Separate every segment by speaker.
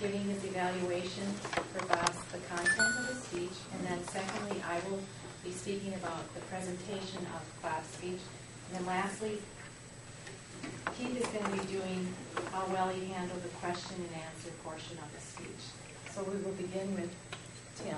Speaker 1: giving his evaluation for Bob's, the content of his speech, and then secondly, I will be speaking about the presentation of Bob's speech. And then lastly, Keith is going to be doing how well he handled the question and answer portion of the speech. So we will begin with Tim.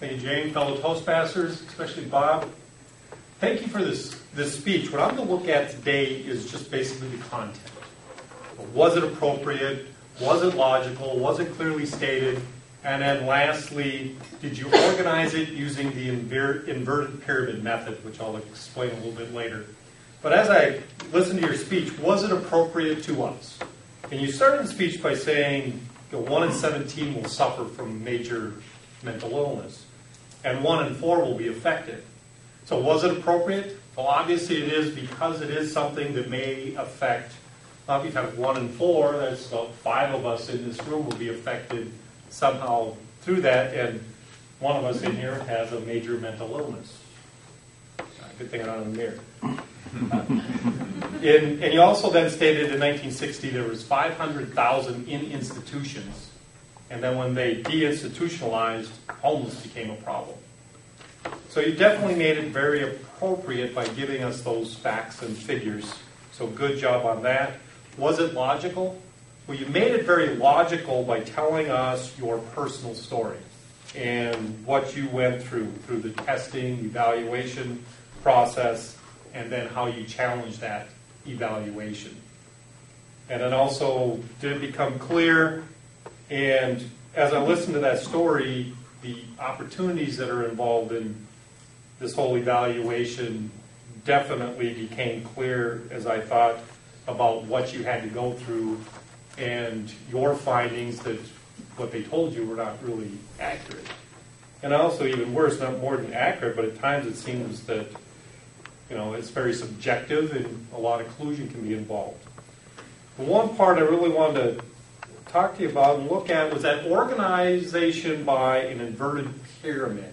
Speaker 2: Thank you, Jane, fellow Toastmasters, especially Bob. Thank you for this, this speech. What I'm going to look at today is just basically the content. Was it appropriate? Was it logical? Was it clearly stated? And then lastly, did you organize it using the inver- inverted pyramid method, which I'll explain a little bit later. But as I listened to your speech, was it appropriate to us? And you started the speech by saying, you know, 1 in 17 will suffer from major mental illness and one in four will be affected. So was it appropriate? Well, obviously it is because it is something that may affect, if you have one and four, that's about five of us in this room will be affected somehow through that, and one of us in here has a major mental illness. Uh, Good thing I don't have a mirror. In, and you also then stated in 1960 there was 500,000 in institutions and then when they deinstitutionalized, homeless became a problem. So you definitely made it very appropriate by giving us those facts and figures. So good job on that. Was it logical? Well, you made it very logical by telling us your personal story and what you went through, through the testing, evaluation process, and then how you challenged that evaluation. And then also, did it become clear and as I listened to that story, the opportunities that are involved in this whole evaluation definitely became clear as I thought about what you had to go through and your findings that what they told you were not really accurate. And also, even worse, not more than accurate, but at times it seems that you know it's very subjective and a lot of collusion can be involved. The one part I really wanted to talk to you about and look at was that organization by an inverted pyramid.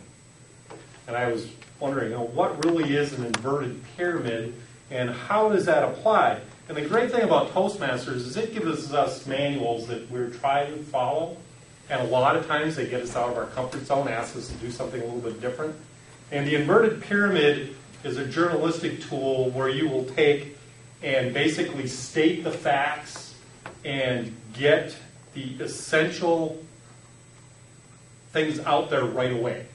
Speaker 2: And I was wondering, you know, what really is an inverted pyramid and how does that apply? And the great thing about Toastmasters is it gives us manuals that we're trying to follow. And a lot of times they get us out of our comfort zone, ask us to do something a little bit different. And the inverted pyramid is a journalistic tool where you will take and basically state the facts and get the essential things out there right away.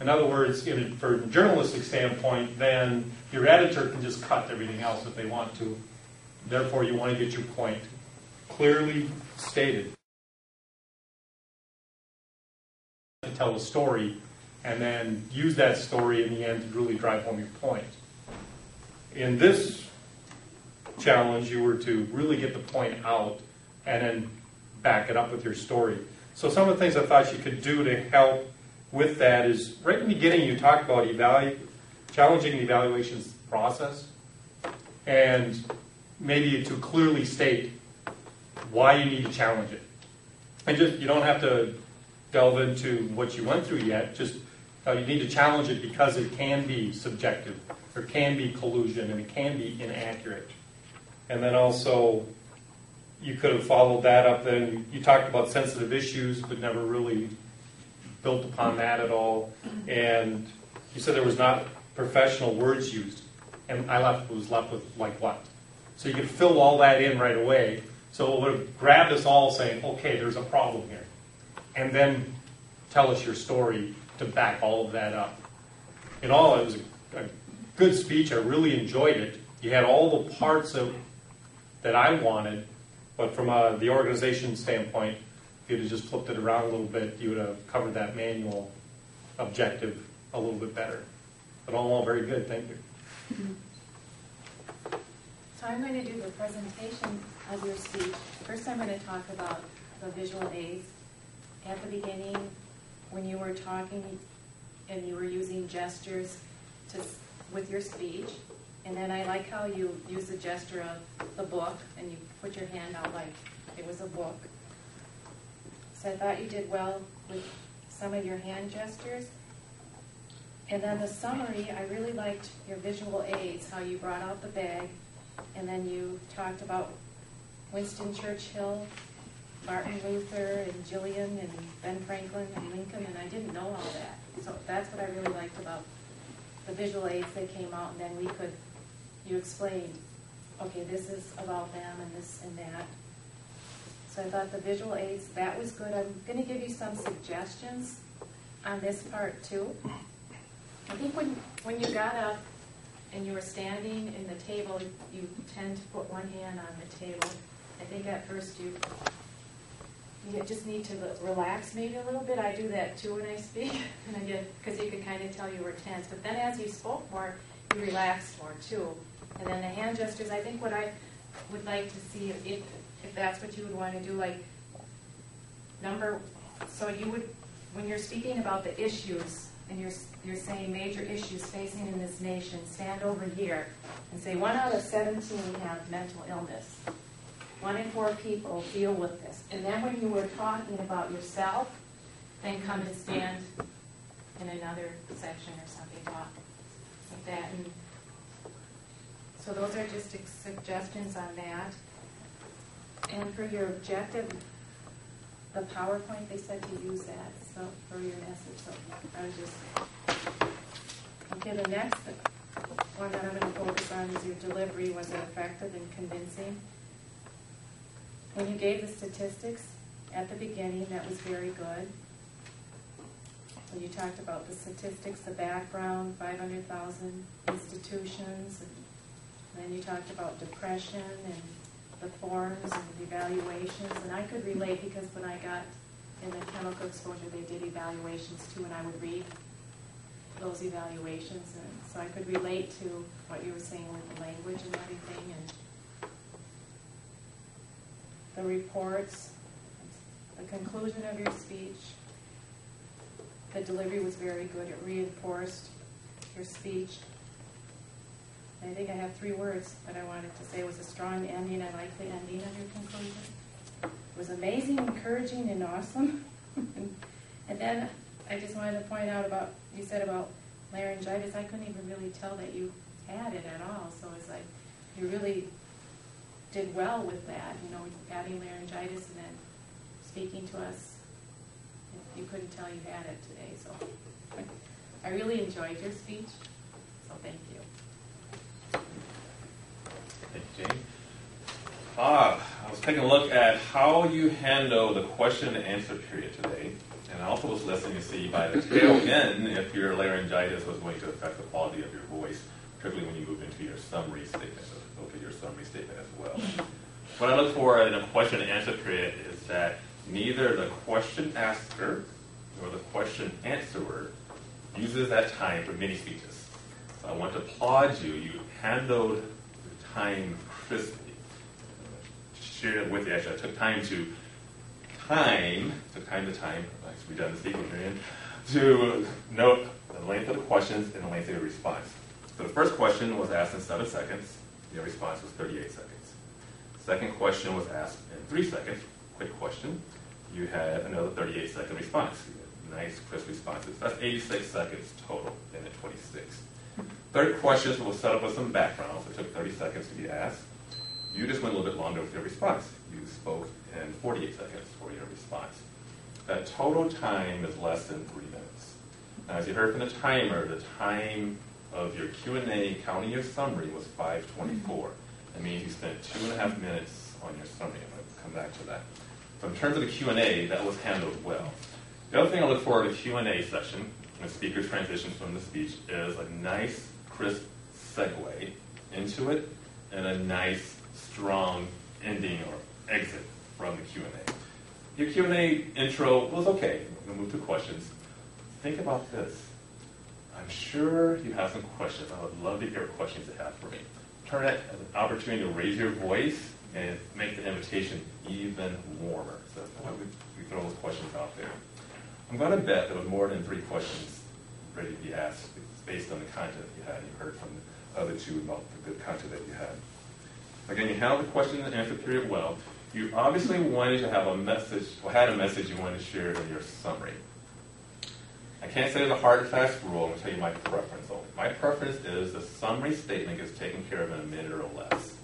Speaker 2: In other words, a, for a journalistic standpoint, then your editor can just cut everything else if they want to. Therefore, you want to get your point clearly stated. To tell a story and then use that story in the end to really drive home your point. In this challenge, you were to really get the point out and then back it up with your story. So some of the things I thought you could do to help with that is right in the beginning you talked about evalu- challenging the evaluations process and maybe to clearly state why you need to challenge it. And just you don't have to delve into what you went through yet. Just uh, you need to challenge it because it can be subjective, there can be collusion, and it can be inaccurate. And then also you could have followed that up then. You talked about sensitive issues, but never really built upon that at all. And you said there was not professional words used. And I left, was left with like what? So you could fill all that in right away. So it would have grabbed us all saying, okay, there's a problem here. And then tell us your story to back all of that up. In all, it was a, a good speech. I really enjoyed it. You had all the parts of, that I wanted but from uh, the organization standpoint, if you'd have just flipped it around a little bit, you would have covered that manual objective a little bit better. But all in all, very good. Thank you.
Speaker 1: So I'm going to do the presentation of your speech. First, I'm going to talk about the visual aids. At the beginning, when you were talking and you were using gestures to, with your speech, and then I like how you use the gesture of the book and you put your hand out like it was a book. So I thought you did well with some of your hand gestures. And then the summary, I really liked your visual aids, how you brought out the bag and then you talked about Winston Churchill, Martin Luther, and Jillian, and Ben Franklin, and Lincoln, and I didn't know all that. So that's what I really liked about the visual aids that came out, and then we could, you explained, okay, this is about them and this and that. So I thought the visual aids, that was good. I'm gonna give you some suggestions on this part too. I think when, when you got up and you were standing in the table, you tend to put one hand on the table. I think at first you, you just need to relax maybe a little bit. I do that too when I speak, because you can kind of tell you were tense. But then as you spoke more, you relaxed more too. And then the hand gestures, I think what I would like to see, if, if that's what you would want to do, like, number, so you would, when you're speaking about the issues, and you're, you're saying major issues facing in this nation, stand over here and say, one out of 17 have mental illness. One in four people deal with this. And then when you were talking about yourself, then come and stand in another section or something, talk like that. And so those are just suggestions on that. And for your objective, the PowerPoint, they said to use that, so, for your message, so I was just. Okay, the next one that I'm gonna focus on is your delivery, was it effective and convincing? When you gave the statistics at the beginning, that was very good. When you talked about the statistics, the background, five hundred thousand institutions, and then you talked about depression and the forms and the evaluations, and I could relate because when I got in the chemical exposure, they did evaluations too, and I would read those evaluations, and so I could relate to what you were saying with the language and everything, and the reports, the conclusion of your speech. The delivery was very good, it reinforced your speech. I think I have three words that I wanted to say. It was a strong ending. I like the ending of your conclusion. It was amazing, encouraging, and awesome. and then I just wanted to point out about you said about laryngitis. I couldn't even really tell that you had it at all. So it's like you really did well with that. You know, adding laryngitis and then speaking to us. You couldn't tell you had it today. So I really enjoyed your speech. So thank you.
Speaker 3: Thank you, Jane. Ah, I was taking a look at how you handle the question and answer period today. And I also was listening to see by the tail end if your laryngitis was going to affect the quality of your voice, particularly when you move into your summary statement. So look at your summary statement as well. What I look for in a question and answer period is that neither the question asker nor the question answerer uses that time for mini speeches. So I want to applaud you. You handled the time crisply. It with you. Actually, I took time to time, took time to time, We've nice redundancy, Adrian, to note the length of the questions and the length of the response. So the first question was asked in seven seconds. The response was 38 seconds. Second question was asked in three seconds. Quick question. You had another 38 second response. Nice, crisp responses. That's 86 seconds total, and at 26. Third question was set up with some background, so it took 30 seconds to be asked. You just went a little bit longer with your response. You spoke in 48 seconds for your response. That total time is less than three minutes. Now, as you heard from the timer, the time of your Q&A counting your summary was 524. That means you spent two and a half minutes on your summary. I'm going to come back to that. So in terms of the Q&A, that was handled well. The other thing I look for in a Q&A session, when speakers transition from the speech, is a nice, crisp segue into it and a nice, strong ending or exit from the Q&A. Your Q&A intro was okay. We'll move to questions. Think about this. I'm sure you have some questions. I would love to hear questions you have for me. Turn it uh, as an opportunity to raise your voice and make the invitation even warmer. So we, we throw those questions out there. I'm going to bet there was more than three questions ready to be asked based on the content you had. You heard from the other two about the good content that you had. Again, you handled the question and answer period well. You obviously wanted to have a message, or had a message you wanted to share in your summary. I can't say there's a hard and fast rule. I'm going to tell you my preference. So my preference is the summary statement gets taken care of in a minute or less.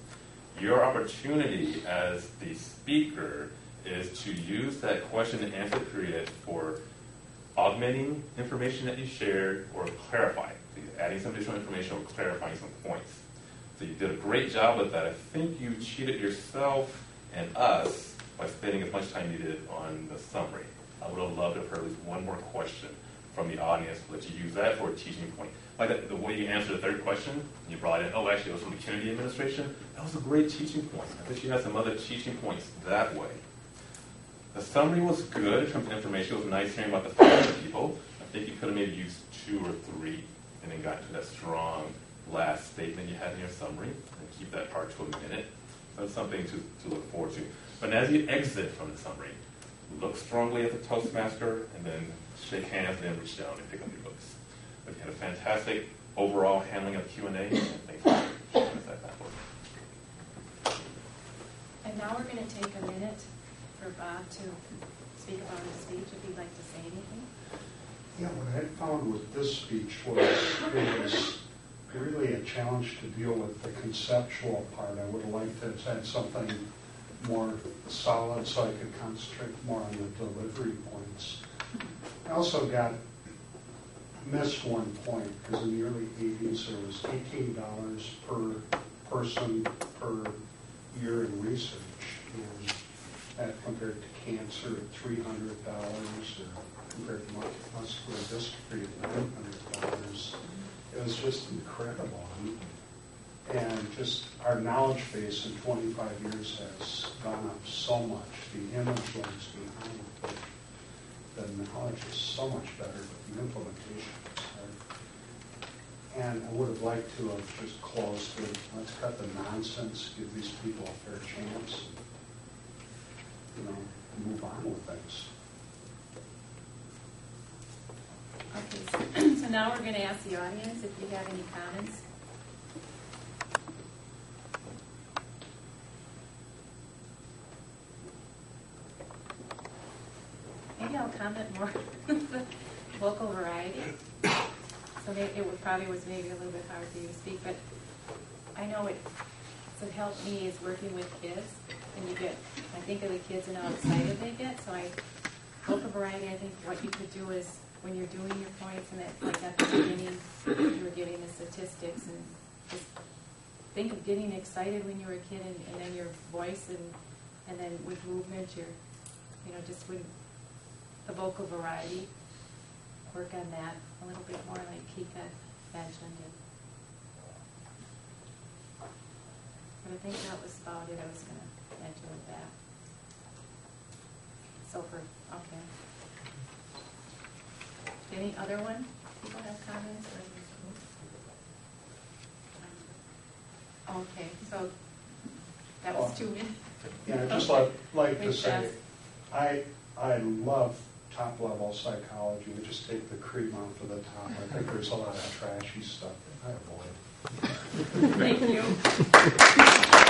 Speaker 3: Your opportunity as the speaker is to use that question and answer period for augmenting information that you shared or clarifying, adding some additional information or clarifying some points. So you did a great job with that. I think you cheated yourself and us by spending as much time you did on the summary. I would have loved to have heard at least one more question from the audience, let you use that for a teaching point. Like the, way you answered the third question, you brought in, oh, actually, it was from the Kennedy administration. That was a great teaching point. I think you had some other teaching points that way. The summary was good in terms of information. It was nice hearing about the five people. I think you could have maybe used two or three and then got to that strong last statement you had in your summary and keep that part to a minute. That's something to, to look forward to. But as you exit from the summary, look strongly at the Toastmaster and then shake hands and then reach down and pick up your books. But you had a fantastic overall handling of Q&A. and Thanks for that backwards.
Speaker 1: And now we're gonna take a minute for Bob to speak about his speech, if he'd like to say anything.
Speaker 4: Yeah, what I found with this speech was, it was really a challenge to deal with the conceptual part. I would have liked to have had something more solid so I could concentrate more on the delivery points. I also got, missed one point, because in the early eighties, there was eighteen dollars per person per year in research. And that compared to cancer at three hundred dollars, or compared to mu- muscular dystrophy at nine hundred dollars. It was just incredible. And just our knowledge base in twenty-five years has gone up so much. The image behind, but the knowledge is so much better, but the implementation is hard. And I would have liked to have just closed it, let's cut the nonsense, give these people a fair chance, and, you know, move on with things.
Speaker 1: Okay, so- now we're gonna ask the audience if you have any comments. Maybe I'll comment more vocal variety. So it probably was maybe a little bit hard for you to speak, but I know it, so it helped me is working with kids, and you get, I think of the kids and how excited they get, so I, vocal variety, I think what you could do is, when you're doing your points, and like at the beginning, you were giving the statistics, and just think of getting excited when you were a kid, and, and then your voice, and, and then with movement, your, you know, just with the vocal variety, work on that a little bit more, like Kika mentioned. and- But I think that was about it I was gonna mention with that. So for, okay. Any other one? People have comments or? Okay, so that was two minutes.
Speaker 4: Yeah, I'd just like, like to
Speaker 1: Wait,
Speaker 4: say,
Speaker 1: Jess.
Speaker 4: I, I love top-level psychology, we just take the cream off of the top. I think there's a lot of trashy stuff that I avoid.
Speaker 1: Thank you.